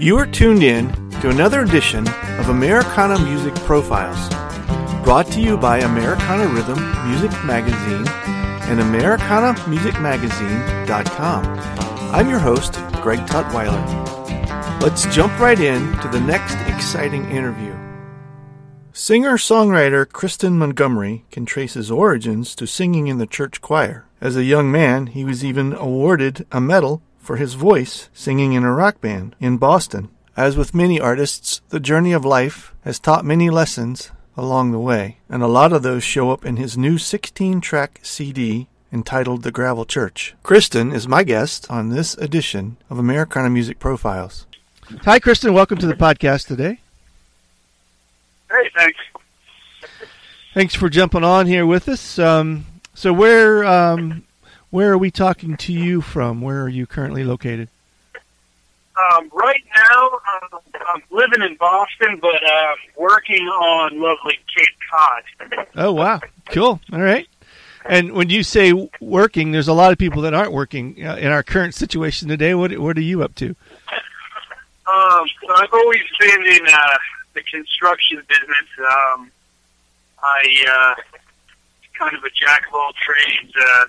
You are tuned in to another edition of Americana Music Profiles, brought to you by Americana Rhythm Music Magazine and AmericanaMusicMagazine.com. I'm your host, Greg Tutwiler. Let's jump right in to the next exciting interview. Singer songwriter Kristian Montgomery can trace his origins to singing in the church choir. As a young man, he was even awarded a medal for his voice singing in a rock band in Boston. As with many artists, the journey of life has taught many lessons along the way, and a lot of those show up in his new 16 track CD entitled The Gravel Church. Kristian is my guest on this edition of Americana Music Profiles. Hi, Kristian. Welcome to the podcast today. Hey, thanks. Thanks for jumping on here with us. Um, so, where um, where are we talking to you from? Where are you currently located? Um, right now, um, I'm living in Boston, but uh, working on lovely Cape Cod. oh wow, cool! All right. And when you say working, there's a lot of people that aren't working uh, in our current situation today. What what are you up to? Um, so I've always been in uh, the construction business. Um, I uh, kind of a jack of all trades. Uh,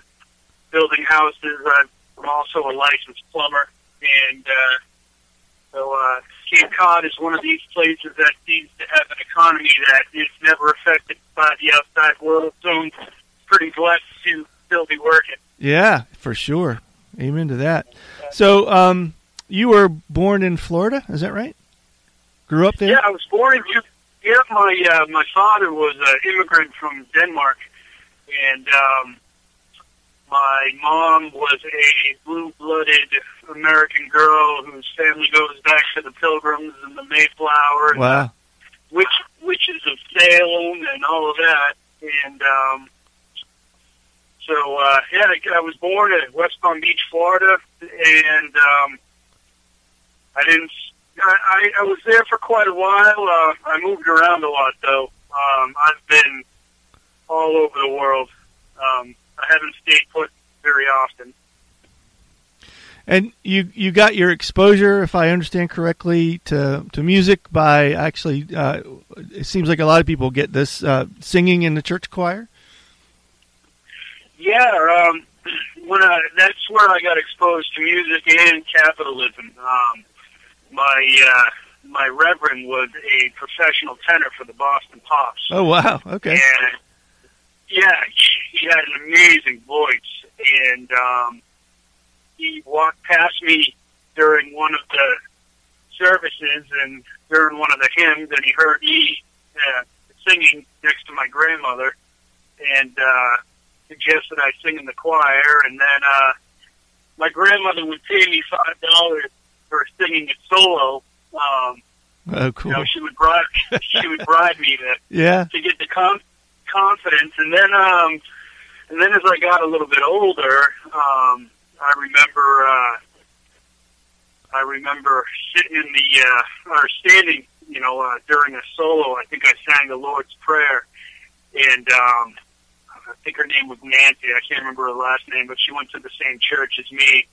building houses. I'm also a licensed plumber, and uh, so uh, Cape Cod is one of these places that seems to have an economy that is never affected by the outside world. So I'm pretty blessed to still be working. Yeah, for sure. Amen to that. So, um, you were born in Florida, is that right? Grew up there? Yeah, I was born in. Yeah, my uh, my father was an immigrant from Denmark, and um, my mom was a blue-blooded American girl whose family goes back to the Pilgrims and the Mayflower, wow. and witch, witches of Salem, and all of that. And um, so, uh, yeah, I was born at West Palm Beach, Florida, and um, I didn't. I, I was there for quite a while. Uh, I moved around a lot, though. Um, I've been all over the world. Um, I haven't stayed put very often. And you you got your exposure, if I understand correctly, to to music by actually. Uh, it seems like a lot of people get this uh, singing in the church choir. Yeah, um, when I, that's where I got exposed to music and capitalism. Um, my uh, my reverend was a professional tenor for the Boston Pops. Oh wow! Okay. And yeah, he had an amazing voice, and um, he walked past me during one of the services and during one of the hymns, and he heard me uh, singing next to my grandmother, and uh, suggested I sing in the choir, and then uh, my grandmother would pay me five dollars for singing a solo. Um, oh, cool! You know, she would bribe she would bribe me to yeah to get the con- confidence. And then, um, and then as I got a little bit older, um, I remember, uh, I remember sitting in the, uh, or standing, you know, uh, during a solo. I think I sang the Lord's Prayer, and um, I think her name was Nancy. I can't remember her last name, but she went to the same church as me,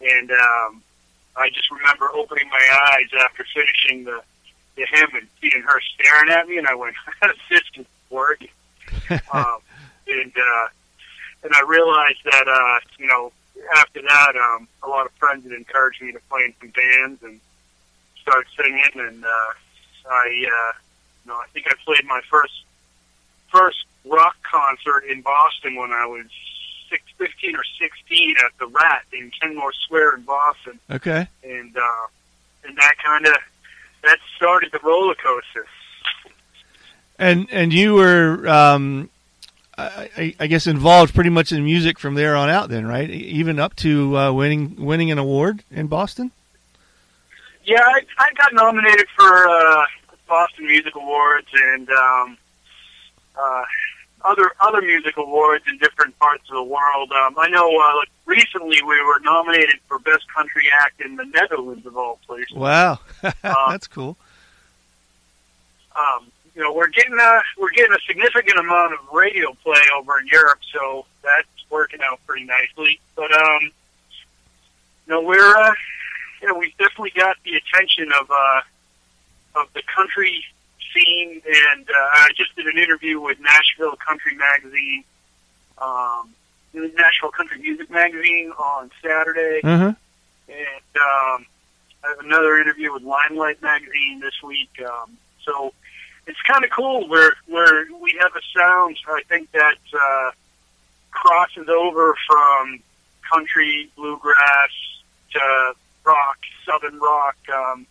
and um, I just remember opening my eyes after finishing the the hymn and seeing her staring at me, and I went, "This is working." um, and uh, and I realized that uh, you know after that, um, a lot of friends had encouraged me to play in some bands and start singing. And uh, I, uh, you know, I think I played my first first rock concert in Boston when I was six, 15 or sixteen at the Rat in Kenmore Square in Boston. Okay. And uh, and that kind of that started the roller coaster. And and you were, um, I, I, guess, involved pretty much in music from there on out. Then, right? Even up to uh, winning winning an award in Boston. Yeah, I, I got nominated for uh, Boston Music Awards and um, uh, other other music awards in different parts of the world. Um, I know uh, like recently we were nominated for Best Country Act in the Netherlands of all places. Wow, that's cool. Um, you know, we're getting a we're getting a significant amount of radio play over in Europe, so that's working out pretty nicely. But um, you know, we're uh, you know, we've definitely got the attention of uh, of the country scene, and uh, I just did an interview with Nashville Country Magazine, um, Nashville Country Music Magazine on Saturday, Uh-huh. and um, I have another interview with Limelight Magazine this week. Um, so it's kind of cool where where we have a sound I think that uh, crosses over from country, bluegrass to rock, southern rock. Um,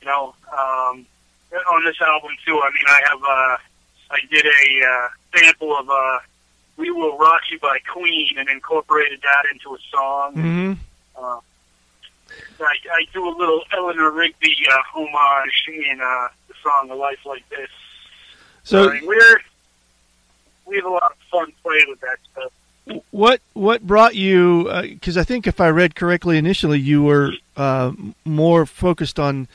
you know, um, on this album too. I mean, I have uh, I did a uh, sample of uh, "We Will Rock You" by Queen and incorporated that into a song. Mm-hmm. Uh, I, I do a little Eleanor Rigby uh, homage in uh, song "A Life Like This." So, I mean, we're we have a lot of fun playing with that stuff. what what brought you? Because I think if I read correctly, initially you were uh, more focused on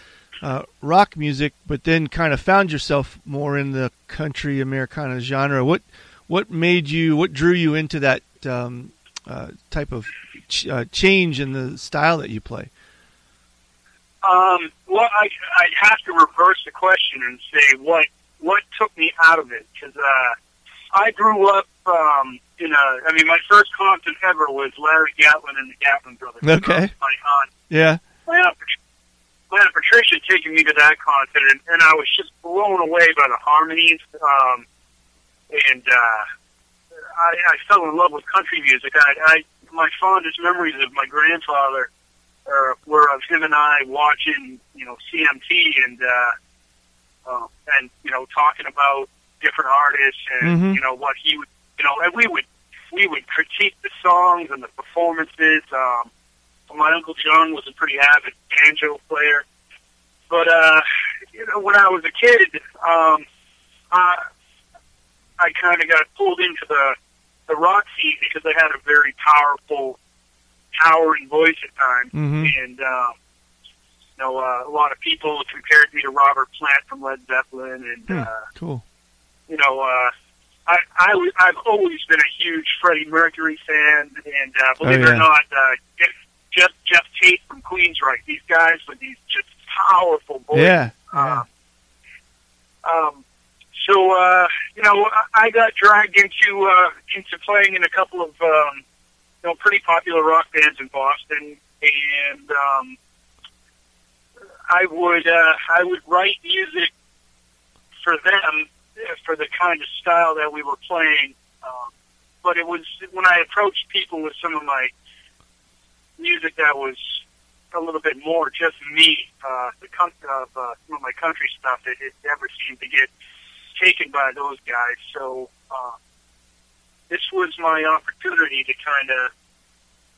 uh, rock music, but then kind of found yourself more in the country Americana genre. What what made you? What drew you into that um, uh, type of ch- uh, change in the style that you play? Um, well, I I have to reverse the question and say what what took me out of it because uh, I grew up um, in a. I mean, my first concert ever was Larry Gatlin and the Gatlin Brothers. Okay. My aunt, Yeah. my aunt, my aunt Patricia taking me to that concert, and, and I was just blown away by the harmonies. Um, and uh, I, I fell in love with country music. I, I my fondest memories of my grandfather uh, were of him and I watching, you know, CMT and uh, uh, and you know talking about different artists and Mhm. you know what he would, you know, and we would we would critique the songs and the performances. Um, my uncle John was a pretty avid banjo player, but uh, you know, when I was a kid, um, I I kind of got pulled into the the rock scene because I had a very powerful, towering voice at times, Mhm. and uh, you know, uh, a lot of people compared me to Robert Plant from Led Zeppelin, and Hmm. uh, Cool. you know, uh, I, I was- I've always been a huge Freddie Mercury fan, and uh, believe it yeah. or not, uh, Jeff, Jeff Geoff Tate from Queensryche, these guys with these just powerful voices. Yeah. yeah. Uh, um, so uh, you know, I- I got dragged into uh, into playing in a couple of um, you know pretty popular rock bands in Boston, and um, I would uh, I would write music for them uh, for the kind of style that we were playing. Um, but it was when I approached people with some of my music that was a little bit more just me, uh, the con- of uh, some of my country stuff. It, it never seemed to get taken by those guys. So uh, this was my opportunity to kind of,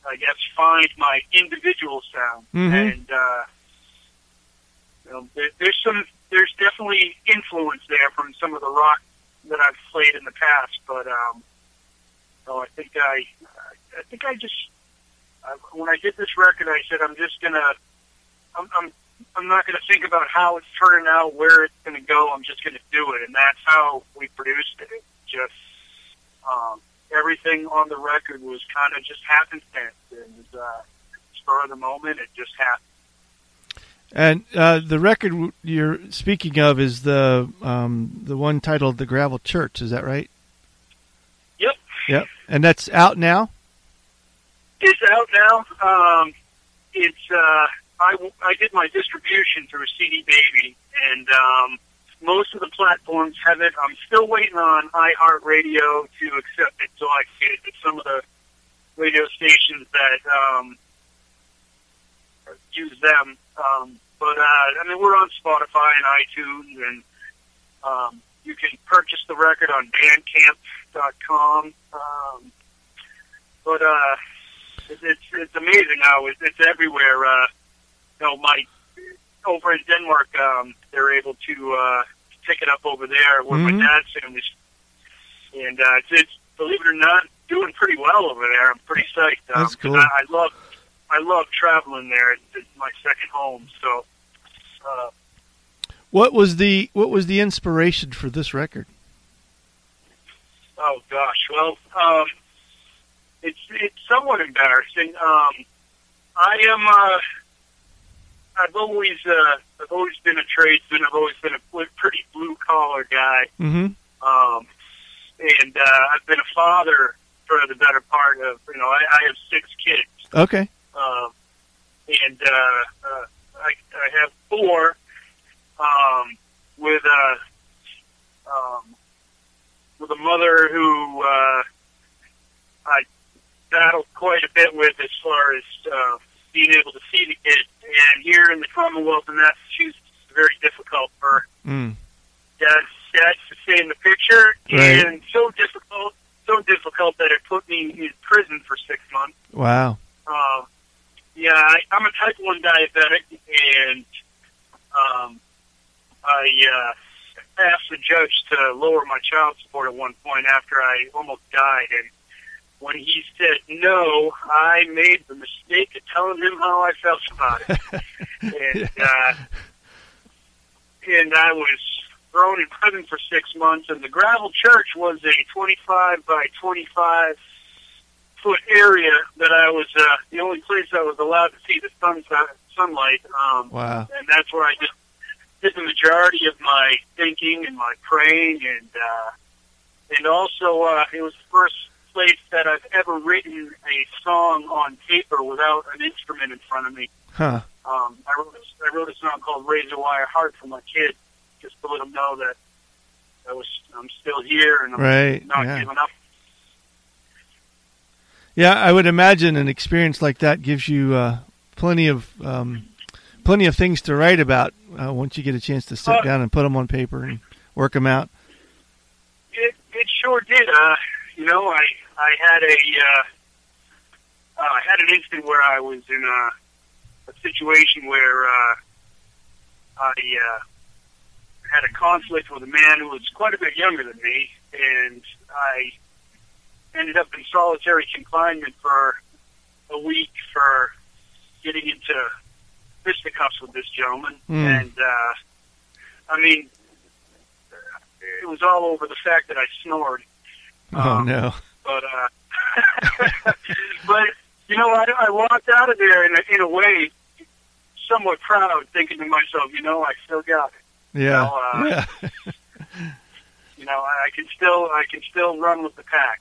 I guess, find my individual sound. Mhm. And uh, you know, there, there's some, there's definitely influence there from some of the rock that I've played in the past. But um, no, I think I, I think I just uh, when I did this record, I said I'm just gonna, I'm, I'm, I'm not gonna think about how it's turning out, where it's gonna go. I'm just gonna do it, and that's how we produced it. It Just um, everything on the record was kind of just happenstance, and uh, spur of the moment, it just happened. And uh, the record you're speaking of is the um, the one titled "The Gravel Church." Is that right? Yep. Yep. And that's out now. It's out now. Um, it's uh, I, I did my distribution through CD Baby, and um, most of the platforms have it. I'm still waiting on iHeartRadio to accept it, so I can it at some of the radio stations that um, use them. Um, but uh, I mean, we're on Spotify and iTunes, and um, you can purchase the record on Bandcamp.com. Um, but uh, it, it's it's amazing how it, it's everywhere. Uh, you know, my over in Denmark, um, they're able to uh, pick it up over there where Mhm. my dad's family's, and uh, it's, it's believe it or not, doing pretty well over there. I'm pretty psyched. Um, That's cool. I, I love I love traveling there. It's, it's my second home. So. Uh, What was the what was the inspiration for this record? Oh gosh, well, um, it's it's somewhat embarrassing. Um, I am uh, I've always uh, I've always been a tradesman. I've always been a pretty blue collar guy. Mm-hmm. Um, and uh, I've been a father for the better part of you know I, I have six kids. Okay. Um, and uh, uh, I, I have four um, with a um, with a mother who uh, I battled quite a bit with as far as uh, being able to see the kid. And here in the Commonwealth of Massachusetts, it's very difficult for Mm. dads, dads to stay in the picture, Right. and so difficult, so difficult that it put me in prison for six months. Wow. Uh, yeah, I, I'm a type one diabetic, and um, I uh, asked the judge to lower my child support at one point after I almost died, and when he said no, I made the mistake of telling him how I felt about it, and uh, and I was thrown in prison for six months, and the gravel church was a 25 by 25 foot area that I was uh, the only place I was allowed to see the sun, sunlight. Um, Wow. and that's where I did, did the majority of my thinking and my praying, and uh, and also uh, it was the first place that I've ever written a song on paper without an instrument in front of me. Huh. Um, I wrote a, I wrote a song called "Razor Wire Heart" for my kid, just to let him know that I was I'm still here and I'm Right. not Yeah. giving up. Yeah, I would imagine an experience like that gives you uh, plenty of um, plenty of things to write about uh, once you get a chance to sit Uh, down and put them on paper and work them out. It it sure did. Uh, you know, I I had a uh, uh, I had an instant where I was in a, a situation where uh, I uh, had a conflict with a man who was quite a bit younger than me, and I ended up in solitary confinement for a week for getting into fisticuffs with this gentleman, Hmm. and uh, I mean, it was all over the fact that I snored. Oh Um, no. But uh, but you know, I, I walked out of there in a, in a way somewhat proud, thinking to myself, you know, I still got it. Yeah. well, uh, yeah. You know, I, can still I can still run with the pack.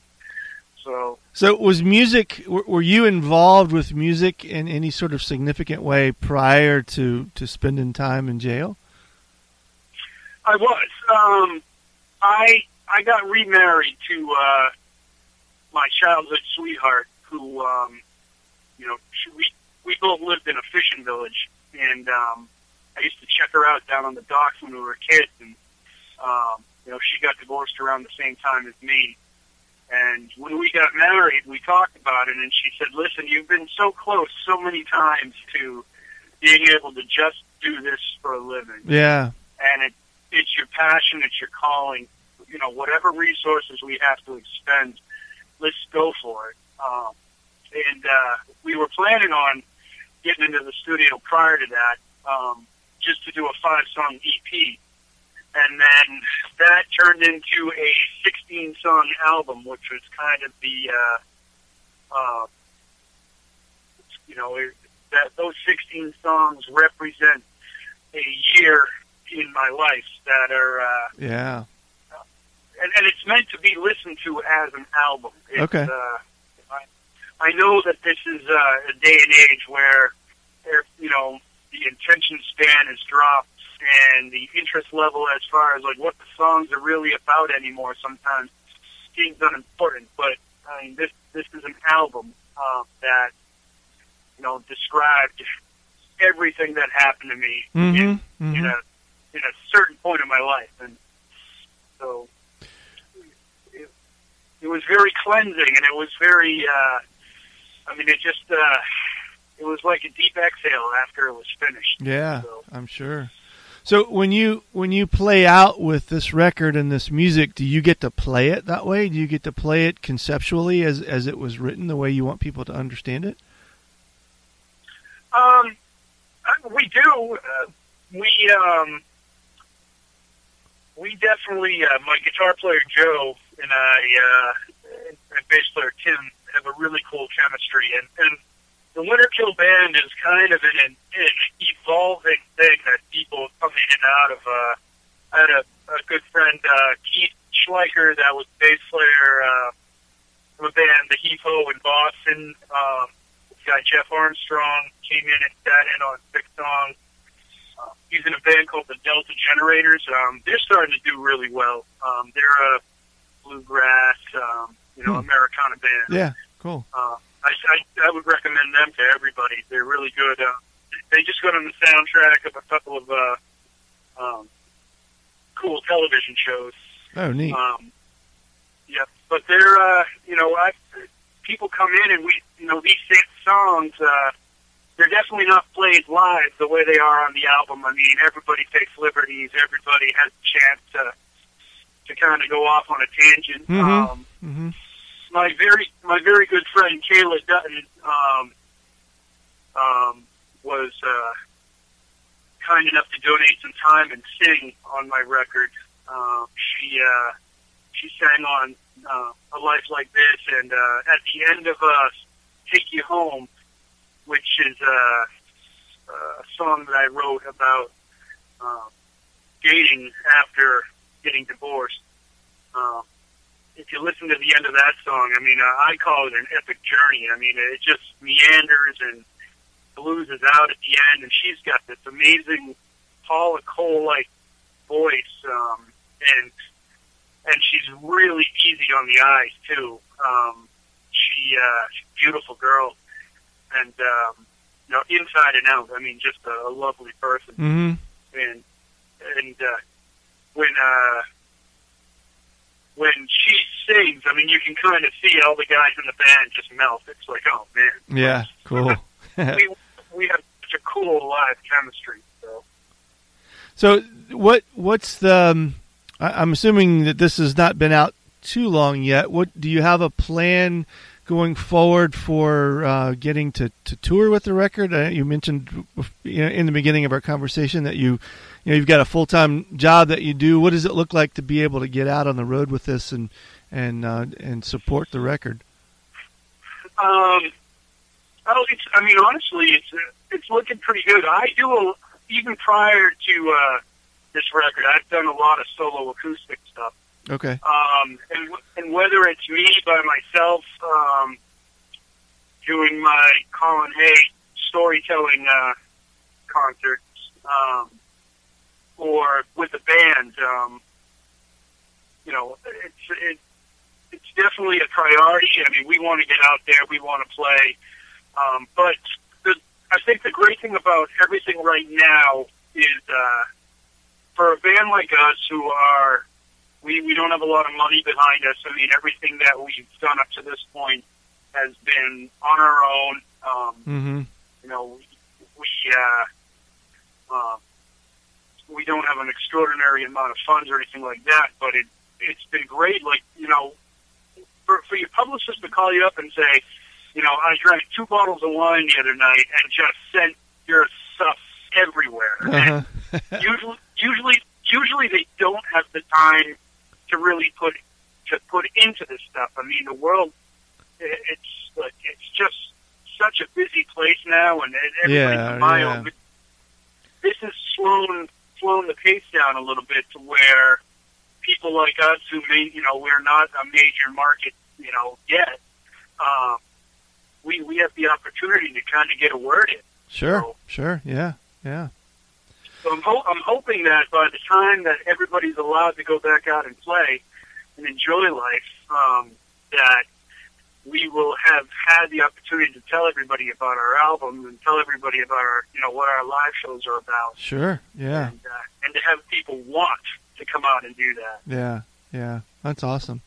So So was music? Were you involved with music in any sort of significant way prior to to spending time in jail? I was. Um, I I got remarried to uh, my childhood sweetheart, who um, you know we we both lived in a fishing village, and um, I used to check her out down on the docks when we were kids, and um, you know she got divorced around the same time as me. And when we got married, we talked about it, and she said, "Listen, you've been so close so many times to being able to just do this for a living." Yeah. and it, it's your passion, it's your calling. You know, whatever resources we have to expend, let's go for it. Um, and uh, we were planning on getting into the studio prior to that, um, just to do a five-song EP, and then that turned into a 16-song album, which was kind of the, uh, uh, you know, it, that those 16 songs represent a year in my life that are, uh, Yeah. and, and it's meant to be listened to as an album. It's, Okay. Uh, I, I know that this is uh, a day and age where, there, you know, the attention span has dropped and the interest level as far as like what the songs are really about anymore sometimes seems unimportant. But I mean, this this is an album uh, that you know described everything that happened to me hmm in hmm a in a certain point in my life, and so it, it was very cleansing, and it was very. Uh, I mean, it just uh, it was like a deep exhale after it was finished. Yeah. So, I'm sure. So when you when you play out with this record and this music, do you get to play it that way? Do you get to play it conceptually as as it was written, the way you want people to understand it? um, uh, we do. Uh, we um, we definitely. Uh, my guitar player Joe and I, uh, and bass player Tim, have a really cool chemistry, and and the Winter Kill Band is kind of an, an evolving thing that people come in and out of. Uh, I had a, a good friend, uh, Keith Schleicher, that was bass player uh, of a band, the Heave Ho in Boston. Um, this guy Jeff Armstrong came in and sat in on six songs. Uh, he's in a band called the Delta Generators. Um, they're starting to do really well. Um, they're a bluegrass, um, you know, Hmm. Americana band. Yeah, cool. Uh, I, I, I would recommend them to everybody. They're really good. Uh, they just got on the soundtrack of a couple of uh, um, cool television shows. Oh, neat. Um, yeah, but they're uh, you know, I, people come in and we, you know, these songs. Uh, they're definitely not played live the way they are on the album. I mean, everybody takes liberties. Everybody has a chance to to kind of go off on a tangent. Mhm. Um, hmm my very my very good friend Kayla Dutton um, um, was uh, kind enough to donate some time and sing on my record. Uh, she uh, she sang on uh, a life like this, and uh, at the end of uh, "Take You Home," which is uh, a song that I wrote about uh, dating after getting divorced. Uh, if you listen to the end of that song, I mean, uh, I call it an epic journey. I mean, it just meanders and blues is out at the end, and she's got this amazing Paula Cole like voice, um, and and she's really easy on the eyes too. Um, she uh, she's a beautiful girl, and um, you know, inside and out. I mean, just a, a lovely person hmm and and uh, when uh, when she sings, I mean, you can kind of see all the guys in the band just melt. It's like, oh man, Yeah, cool. we we have such a cool live chemistry. So So what what's the? Um, I, I'm assuming that this has not been out too long yet. What do you have a plan going forward for uh, getting to, to tour with the record? Uh, you mentioned you know, in the beginning of our conversation that you you know you've got a full time job that you do. What does it look like to be able to get out on the road with this and and uh, and support the record? um, oh, it's I mean, honestly, it's it's looking pretty good. I do a, even prior to uh, this record, I've done a lot of solo acoustic stuff. Okay. um, and, and whether it's me by myself um, doing my Colin Hay storytelling uh, concerts, um, or with a band, um, you know, it's it, it's definitely a priority. I mean, we want to get out there, we want to play, um, but the, I think the great thing about everything right now is uh, for a band like us who are we, we don't have a lot of money behind us. I mean, everything that we've done up to this point has been on our own. Um, Mm-hmm. you know, we, we uh, uh, we don't have an extraordinary amount of funds or anything like that, but it it's been great. Like you know, for for your publicist to call you up and say, you know, I drank two bottles of wine the other night and just sent your stuff everywhere. Uh-huh. usually, usually, usually they don't have the time to really put to put into this stuff. I mean, the world, it's like it's just such a busy place now, and and everybody's Yeah, a mile. yeah. This has slowed slowed the pace down a little bit to where people like us, who may, you know, we're not a major market, you know, yet. Um, we we have the opportunity to kind of get a word in. Sure. So- Sure. Yeah. Yeah. So I'm, ho- I'm hoping that by the time that everybody's allowed to go back out and play and enjoy life, um, that we will have had the opportunity to tell everybody about our album and tell everybody about our, you know, what our live shows are about, Sure. Yeah. and, uh, and to have people want to come out and do that. Yeah, yeah, that's awesome.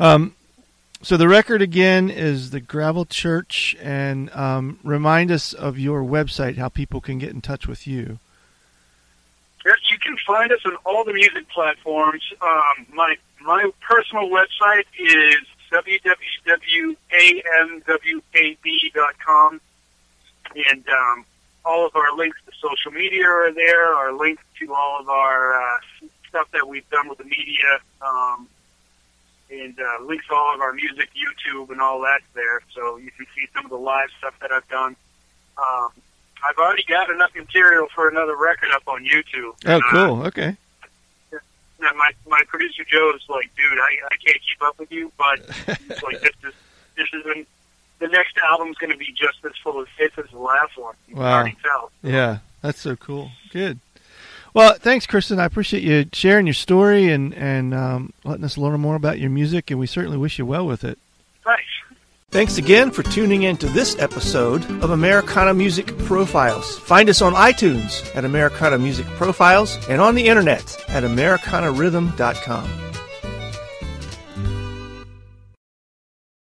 Um, so the record again is the Gravel Church, and um, remind us of your website, how people can get in touch with you. Yes, you can find us on all the music platforms. Um, my my personal website is www.amwkb.com, and um, all of our links to social media are there. Our links to all of our uh, stuff that we've done with the media, um, and uh, links to all of our music, YouTube, and all that there. So you can see some of the live stuff that I've done. Um, I've already got enough material for another record up on YouTube. Oh, uh, cool. Okay. My my producer Joe is like, dude, I I can't keep up with you, but like this is this is an, the next album's going to be just as full of hits as the last one. You can Wow. already tell. Yeah, that's so cool. Good. Well, thanks, Kristian. I appreciate you sharing your story and and um, letting us learn more about your music, and we certainly wish you well with it. Thanks. Thanks again for tuning in to this episode of Americana Music Profiles. Find us on iTunes at Americana Music Profiles and on the internet at AmericanaRhythm.com.